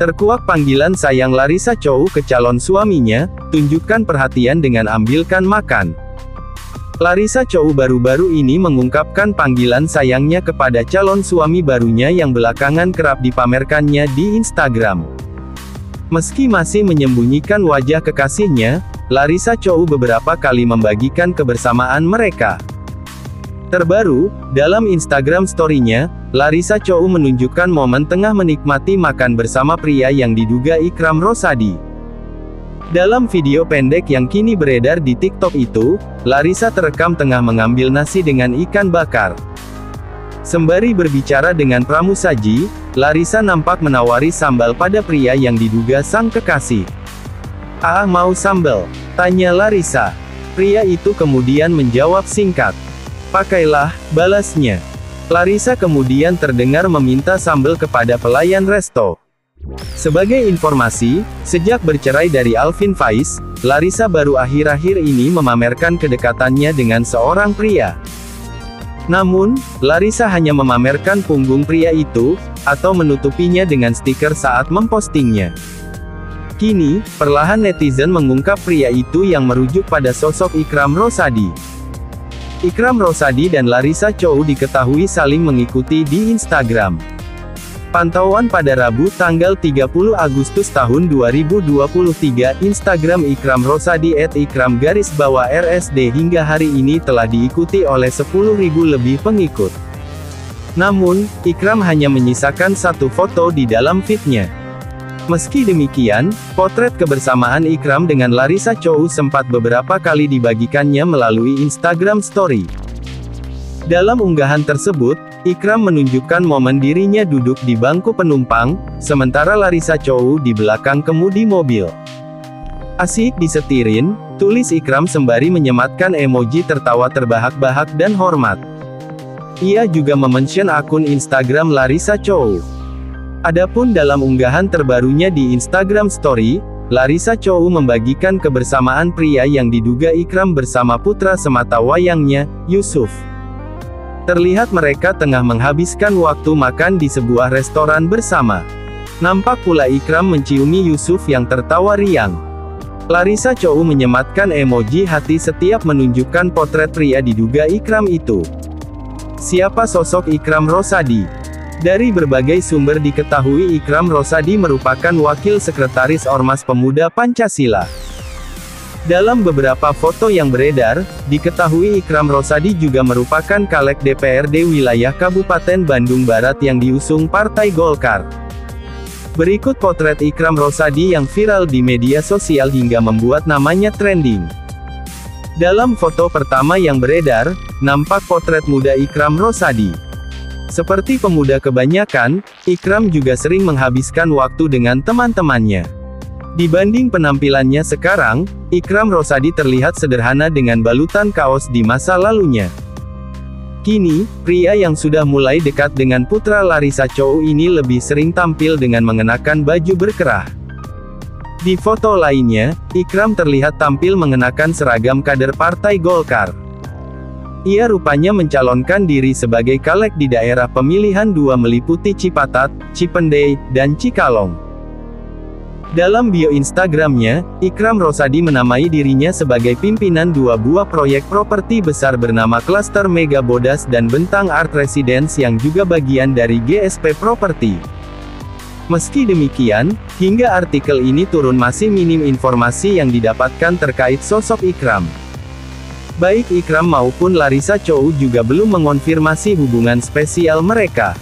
Terkuak panggilan sayang Larissa Chow ke calon suaminya, tunjukkan perhatian dengan ambilkan makan. Larissa Chow baru-baru ini mengungkapkan panggilan sayangnya kepada calon suami barunya yang belakangan kerap dipamerkannya di Instagram. Meski masih menyembunyikan wajah kekasihnya, Larissa Chow beberapa kali membagikan kebersamaan mereka. Terbaru, dalam Instagram story-nya, Larissa Chow menunjukkan momen tengah menikmati makan bersama pria yang diduga Ikram Rosadi. Dalam video pendek yang kini beredar di TikTok itu, Larissa terekam tengah mengambil nasi dengan ikan bakar. Sembari berbicara dengan pramusaji, Larissa nampak menawari sambal pada pria yang diduga sang kekasih. Ah mau sambal? Tanya Larissa. Pria itu kemudian menjawab singkat. Pakailah, balasnya. Larissa kemudian terdengar meminta sambal kepada pelayan resto. Sebagai informasi, sejak bercerai dari Alvin Faiz, Larissa baru akhir-akhir ini memamerkan kedekatannya dengan seorang pria. Namun, Larissa hanya memamerkan punggung pria itu, atau menutupinya dengan stiker saat mempostingnya. Kini, perlahan netizen mengungkap pria itu yang merujuk pada sosok Ikram Rosadi. Ikram Rosadi dan Larissa Chow diketahui saling mengikuti di Instagram. Pantauan pada Rabu tanggal 30 Agustus tahun 2023 Instagram Ikram Rosadi at Ikram garis bawah RSD hingga hari ini telah diikuti oleh 10.000 lebih pengikut. Namun, Ikram hanya menyisakan satu foto di dalam feednya. Meski demikian, potret kebersamaan Ikram dengan Larissa Chow sempat beberapa kali dibagikannya melalui Instagram Story. Dalam unggahan tersebut, Ikram menunjukkan momen dirinya duduk di bangku penumpang, sementara Larissa Chow di belakang kemudi mobil. Asik disetirin, tulis Ikram sembari menyematkan emoji tertawa terbahak-bahak dan hormat. Ia juga memention akun Instagram Larissa Chow. Adapun dalam unggahan terbarunya di Instagram Story, Larissa Chow membagikan kebersamaan pria yang diduga ikram bersama putra semata wayangnya, Yusuf. Terlihat mereka tengah menghabiskan waktu makan di sebuah restoran bersama. Nampak pula Ikram menciumi Yusuf yang tertawa riang. Larissa Chow menyematkan emoji hati setiap menunjukkan potret pria diduga Ikram itu. Siapa sosok Ikram Rosadi? Dari berbagai sumber diketahui Ikram Rosadi merupakan wakil sekretaris Ormas Pemuda Pancasila. Dalam beberapa foto yang beredar, diketahui Ikram Rosadi juga merupakan caleg DPRD wilayah Kabupaten Bandung Barat yang diusung Partai Golkar. Berikut potret Ikram Rosadi yang viral di media sosial hingga membuat namanya trending. Dalam foto pertama yang beredar, nampak potret muda Ikram Rosadi. Seperti pemuda kebanyakan, Ikram juga sering menghabiskan waktu dengan teman-temannya. Dibanding penampilannya sekarang, Ikram Rosadi terlihat sederhana dengan balutan kaos di masa lalunya. Kini, pria yang sudah mulai dekat dengan putra Larissa Chow ini lebih sering tampil dengan mengenakan baju berkerah. Di foto lainnya, Ikram terlihat tampil mengenakan seragam kader Partai Golkar. Ia rupanya mencalonkan diri sebagai caleg di daerah pemilihan dua meliputi Cipatat, Cipendei, dan Cikalong. Dalam bio Instagramnya, Ikram Rosadi menamai dirinya sebagai pimpinan dua buah proyek properti besar bernama Cluster Mega Bodas dan Bentang Art Residence yang juga bagian dari GSP Property. Meski demikian, hingga artikel ini turun masih minim informasi yang didapatkan terkait sosok Ikram. Baik Ikram maupun Larissa Chow juga belum mengonfirmasi hubungan spesial mereka.